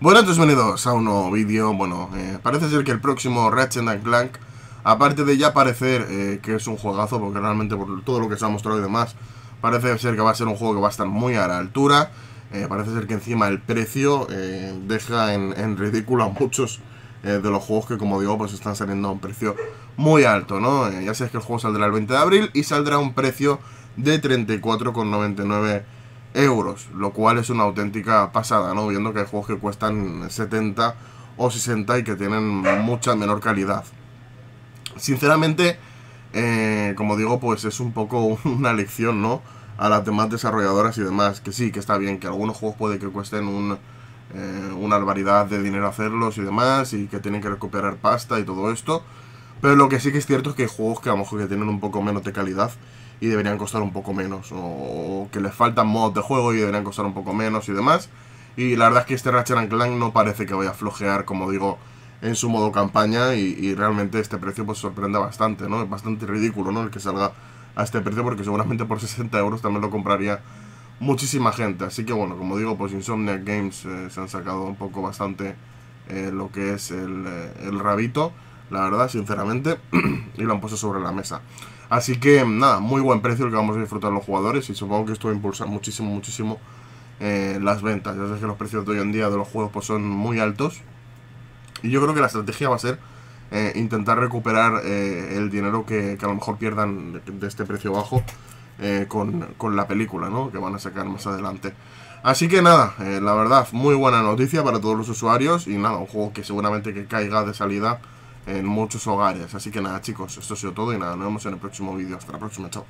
Bueno, entonces bienvenidos a un nuevo vídeo. Bueno, eh, parece ser que el próximo Ratchet Clank, aparte de ya parecer eh, que es un juegazo, porque realmente por todo lo que se ha mostrado y demás, parece ser que va a ser un juego que va a estar muy a la altura. Eh, parece ser que encima el precio deja en, ridículo a muchos de los juegos que, como digo, pues están saliendo a un precio muy alto, ¿no? ya sabes que el juego saldrá el 20 de abril y saldrá a un precio de 34,99 euros, lo cual es una auténtica pasada, ¿no? Viendo que hay juegos que cuestan 70 o 60 y que tienen mucha menor calidad. Sinceramente, eh, como digo, pues es un poco una lección, ¿no? A las demás desarrolladoras y demás, que sí, que está bien, que algunos juegos puede que cuesten un, eh, una barbaridad de dinero hacerlos y demás, y que tienen que recuperar pasta y todo esto. Pero lo que sí que es cierto es que hay juegos que a lo mejor que tienen un poco menos de calidad y deberían costar un poco menos. O, que les faltan mods de juego y deberían costar un poco menos y demás. Y la verdad es que este Ratchet Clank no parece que vaya a flojear, como digo, en su modo campaña. Y, realmente este precio pues sorprende bastante, ¿no? Es bastante ridículo, ¿no? El que salga a este precio porque seguramente por 60 euros también lo compraría muchísima gente. Así que bueno, como digo, pues Insomniac Games eh, se han sacado un poco bastante eh, lo que es eh, el rabito, la verdad, sinceramente, y lo han puesto sobre la mesa. Así que nada, muy buen precio el que vamos a disfrutar los jugadores y supongo que esto va a impulsar muchísimo, muchísimo eh, las ventas. Ya sabes que los precios de hoy en día de los juegos pues, son muy altos. Y yo creo que la estrategia va a ser eh, intentar recuperar eh, el dinero que, a lo mejor pierdan de, este precio bajo con, con, la película, ¿no? Que van a sacar más adelante. Así que nada, la verdad, muy buena noticia para todos los usuarios y nada, un juego que seguramente que caiga de salida en muchos hogares. Así que nada chicos, esto ha sido todo y nada, nos vemos en el próximo vídeo. Hasta la próxima, chao.